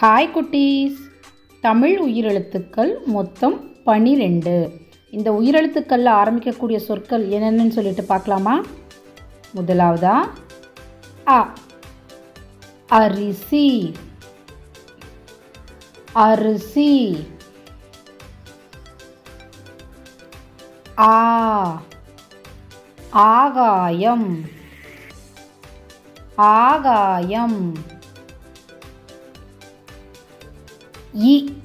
Hi குட்டீஸ். தமிழ் உயிரெழுத்துக்கள் மொத்தம் பன்னிரெண்டு இந்த உயிரெழுத்துக்களில் ஆரம்பிக்கக்கூடிய சொற்கள் என்னென்னு சொல்லிட்டு பார்க்கலாமா? முதலாவதா அ அரிசி. அரிசி. ஆ ஆகாயம். ஆகாயம். इङ्गिताियम्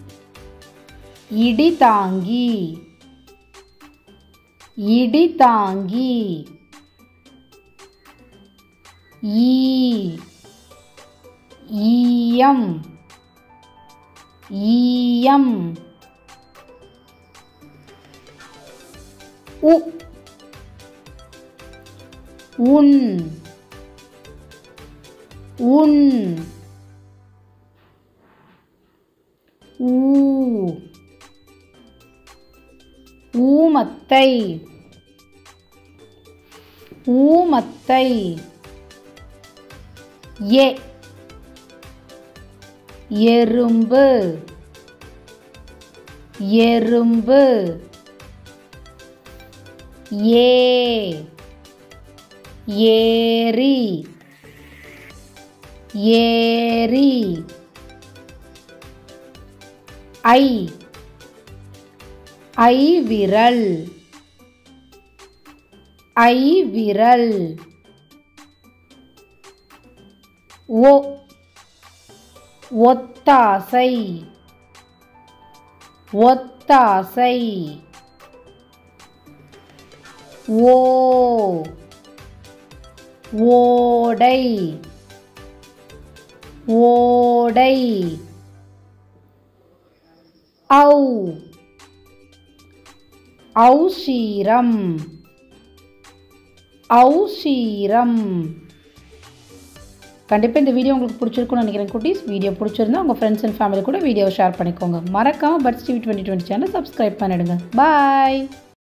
इयम् उन् उन् ஊ. ஊமத்தை. ஊமத்தை. ஏ எறும்பு. எறும்பு. ஏ. ஏரி. ஏரி. ஐ. ஐ விரல். ஐ விரல். ஒ. ஒத்தாசை. ஒத்தாசை. ஓ. ஓடை. ஓடை. ஔ. ஔஷீரம் ஔஷீரம் கண்டிப்பாக இந்த வீடியோ உங்களுக்கு பிடிச்சிருக்குன்னு நினைக்கிறேன் குட்டீஸ். வீடியோ பிடிச்சிருந்தா உங்கள் ஃப்ரெண்ட்ஸ் அண்ட் ஃபேமிலி கூட வீடியோ ஷேர் பண்ணிக்கோங்க. மறக்காமல் buds TV twenty twenty channel subscribe பண்ணிடுங்க. பாய்